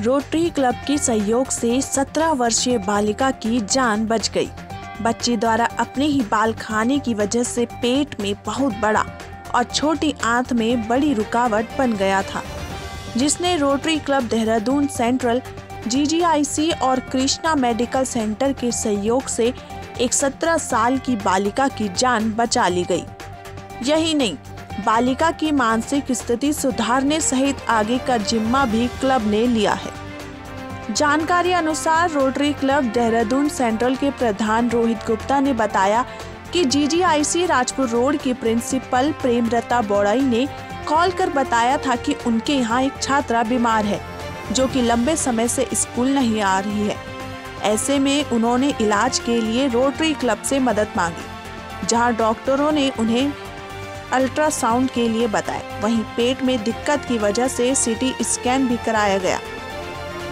Rotary club के सहयोग से 17 वर्षीय बालिका की जान बच गई। बच्ची द्वारा अपने ही बाल खाने की वजह से पेट में बहुत बड़ा और छोटी आंत में बड़ी रुकावट बन गया था, जिसने Rotary Club Dehradun Central, GGIC और कृष्णा मेडिकल सेंटर के सहयोग से एक 17 साल की बालिका की जान बचा ली गई। यही नहीं, बालिका की मानसिक स्थिति सुधारने सहित आगे का जिम्मा भी क्लब ने लिया है। जानकारी अनुसार रोटरी क्लब देहरादून सेंट्रल के प्रधान रोहित गुप्ता ने बताया कि जीजीआईसी राजपुर रोड की प्रिंसिपल प्रेमरता बोड़ाई ने कॉल कर बताया था कि उनके यहाँ एक छात्रा बीमार है, जो कि लंबे समय से स्कूल नहीं आ रही है। ऐसे में उन्होंने इलाज के लिए रोटरी क्लब से मदद मांगी, जहाँ डॉक्टरों ने उन्हें अल्ट्रासाउंड के लिए बताया। वहीं पेट में दिक्कत की वजह से सीटी स्कैन भी कराया गया।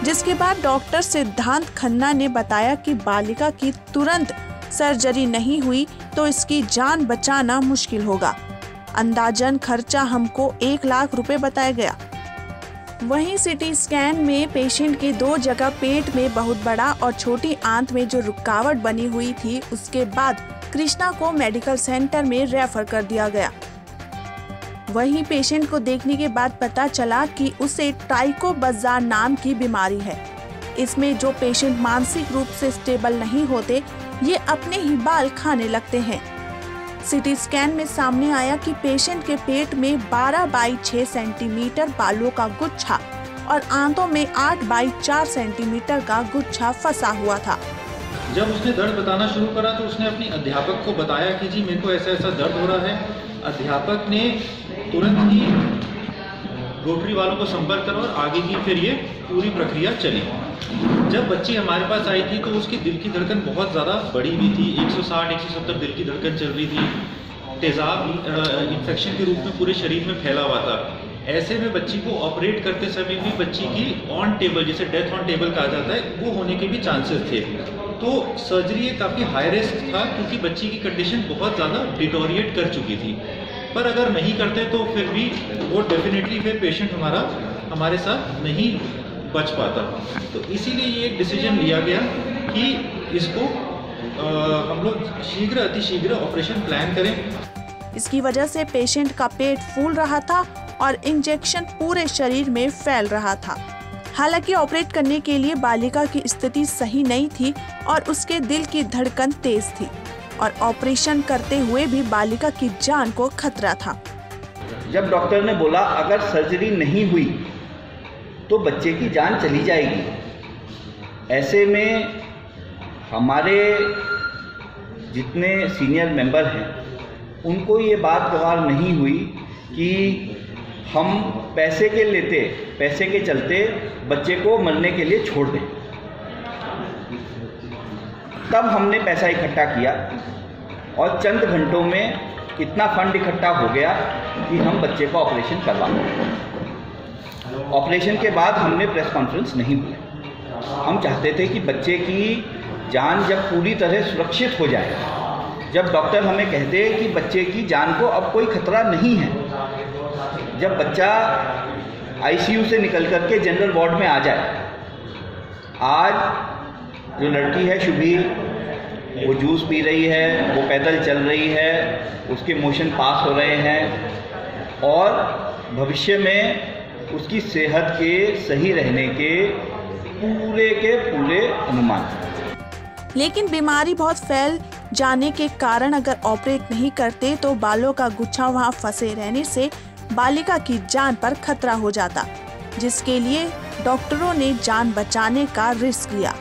जिसके बाद डॉक्टर सिद्धांत खन्ना ने बताया कि बालिका की तुरंत सर्जरी नहीं हुई तो इसकी जान बचाना मुश्किल होगा। अंदाजन खर्चा हमको एक लाख रुपए बताया गया। वहीं सिटी स्कैन में पेशेंट के दो जगह पेट में बहुत बड़ा और छोटी आंत में जो रुकावट बनी हुई थी, उसके बाद कृष्णा को मेडिकल सेंटर में रेफर कर दिया गया। वहीं पेशेंट को देखने के बाद पता चला कि उसे ट्राइको बाज़ार नाम की बीमारी है। इसमें जो पेशेंट मानसिक रूप से स्टेबल नहीं होते, ये अपने ही बाल खाने लगते हैं। सिटी स्कैन में सामने आया कि पेशेंट के पेट में 12 बाई 6 सेंटीमीटर बालों का गुच्छा और आंतों में 8 बाई 4 सेंटीमीटर का गुच्छा फंसा हुआ था। जब उसने दर्द बताना शुरू करा तो उसने अपनी अध्यापक को बताया कि जी मेरे को ऐसा ऐसा दर्द हो रहा है। अध्यापक ने तुरंत ही रोटरी वालों को संपर्क करा और आगे की फिर ये पूरी प्रक्रिया चली। जब बच्ची हमारे पास आई थी तो उसकी दिल की धड़कन बहुत ज़्यादा बढ़ी हुई थी। 160 170 दिल की धड़कन चल रही थी। तेज़ाब इन्फेक्शन के रूप में पूरे शरीर में फैला हुआ था। ऐसे में बच्ची को ऑपरेट करते समय भी बच्ची की ऑन टेबल जिसे डेथ ऑन टेबल कहा जाता है, वो होने के भी चांसेस थे। तो सर्जरी काफ़ी हाई रिस्क था, क्योंकि बच्ची की कंडीशन बहुत ज़्यादा डिटोरिएट कर चुकी थी। पर अगर नहीं करते तो फिर भी वो डेफिनेटली फिर पेशेंट हमारा हमारे साथ नहीं बच पाता। तो इसीलिए ये डिसीज़न लिया गया कि इसको आ, हम लोग शीघ्र अतिशीघ्र ऑपरेशन प्लान करें। इसकी वजह से पेशेंट का पेट फूल रहा था और इंजेक्शन पूरे शरीर में फैल रहा था। हालाँकि ऑपरेट करने के लिए बालिका की स्थिति सही नहीं थी और उसके दिल की धड़कन तेज थी। और ऑपरेशन करते हुए भी बालिका की जान को खतरा था। जब डॉक्टर ने बोला, अगर सर्जरी नहीं हुई तो बच्चे की जान चली जाएगी। ऐसे में हमारे जितने सीनियर मेंबर हैं, उनको ये बात गवार नहीं हुई कि हम पैसे के लेते, पैसे के चलते बच्चे को मरने के लिए छोड़ दें। तब हमने पैसा इकट्ठा किया और चंद घंटों में इतना फंड इकट्ठा हो गया कि हम बच्चे का ऑपरेशन करवा ऑपरेशन के बाद हमने प्रेस कॉन्फ्रेंस नहीं किया हम चाहते थे कि बच्चे की जान जब पूरी तरह सुरक्षित हो जाए, जब डॉक्टर हमें कहते कि बच्चे की जान को अब कोई खतरा नहीं है, जब बच्चा आईसीयू से निकल करके जनरल वार्ड में आ जाए, आज जो लड़की है शुभी वो जूस पी रही है, वो पैदल चल रही है, उसके मोशन पास हो रहे हैं और भविष्य में उसकी सेहत के सही रहने के पूरे के पूरे अनुमान लेकिन बीमारी बहुत फैल जाने के कारण अगर ऑपरेट नहीं करते तो बालों का गुच्छा वहाँ फंसे रहने से बालिका की जान पर खतरा हो जाता, जिसके लिए डॉक्टरों ने जान बचाने का रिस्क लिया।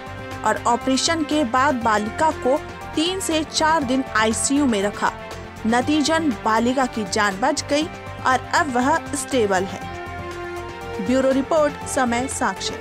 और ऑपरेशन के बाद बालिका को तीन से चार दिन आईसीयू में रखा। नतीजन बालिका की जान बच गई और अब वह स्टेबल है। ब्यूरो रिपोर्ट, समय साक्षी।